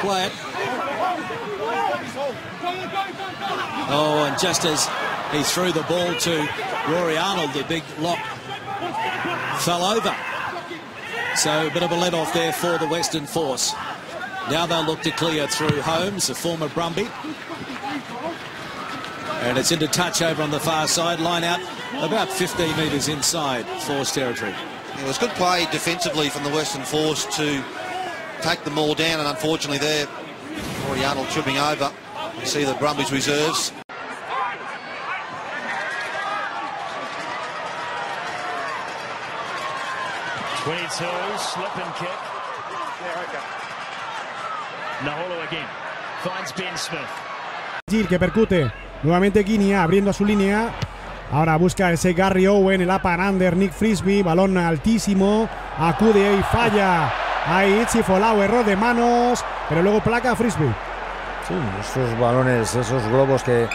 Play. Oh, and just as he threw the ball to Rory Arnold, the big lock fell over. So a bit of a let off there for the Western Force. Now they'll look to clear through Holmes, the former Brumby. And it's into touch over on the far side, line out about 15 metres inside Force territory. It was good play defensively from the Western Force to take them all down, and unfortunately there, Rory Arnold tripping over. You see the Brumbies reserves. Twenty-two, slip and kick. Naholo again. Finds Ben Smith. Gil que percute. Nuevamente Guinea abriendo su línea. Ahora busca ese Gary Owen, el up and under, Nick Frisbee, balón altísimo, acude y falla. Ahí Itzi Folau, error de manos, pero luego placa a Frisbee. Sí, esos balones, esos globos que,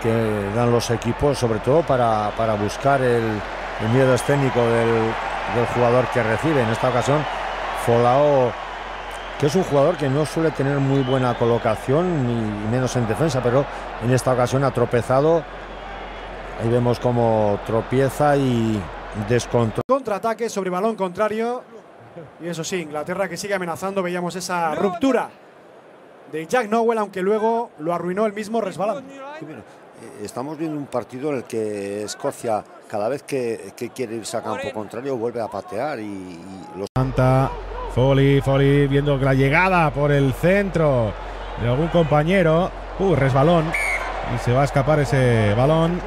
que dan los equipos, sobre todo para, para buscar el, el miedo escénico del, del jugador que recibe. En esta ocasión, Folao, que es un jugador que no suele tener muy buena colocación, ni menos en defensa, pero en esta ocasión ha tropezado. Ahí vemos cómo tropieza y descontrola. Contraataque sobre balón contrario. Y eso sí, Inglaterra que sigue amenazando, veíamos esa ruptura de Jack Nowell, aunque luego lo arruinó el mismo resbalando. Eh, Estamos viendo un partido en el que Escocia, cada vez que, que quiere irse a campo contrario, vuelve a patear y, y los Santa, Foley, Foley viendo la llegada por el centro de algún compañero. Uh, resbalón. Y se va a escapar ese balón.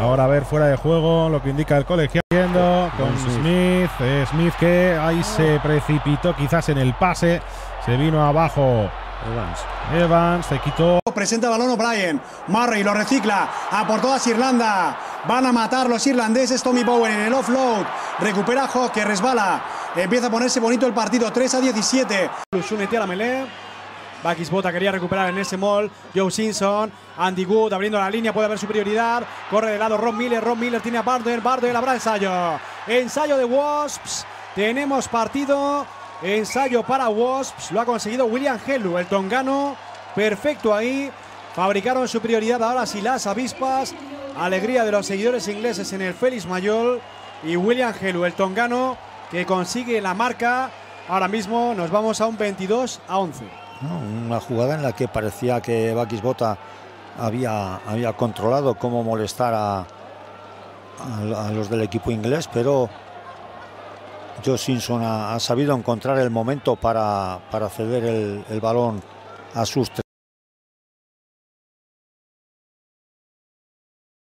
Ahora a ver fuera de juego lo que indica el colegiado. Smith. eh, Smith que ahí se precipitó quizás en el pase. Se vino abajo Evans. Evans, se quitó. Presenta balón O'Brien. Murray lo recicla. A por todas Irlanda. Van a matar los irlandeses. Tommy Bowen en el offload. Recupera Hawk que resbala. Empieza a ponerse bonito el partido. 3 a 17. Únete a la melee. Bakis Bota quería recuperar en ese mall. Joe Simpson. Andy Wood abriendo la línea. Puede haber superioridad. Corre de lado Ron Miller. Ron Miller tiene a Bardell. Bardell habrá ensayo. Ensayo de Wasps. Tenemos partido. Ensayo para Wasps. Lo ha conseguido William Helu, el tongano. Perfecto ahí. Fabricaron superioridad ahora sí las avispas. Alegría de los seguidores ingleses en el Félix Mayol. Y William Helu, el tongano, que consigue la marca. Ahora mismo nos vamos a un 22 a 11. ¿no? Una jugada en la que parecía que Bakis Bota había, había controlado cómo molestar a, a- los del equipo inglés, pero Joe Simpson ha, ha sabido encontrar el momento para, para ceder el, el balón a sus tres.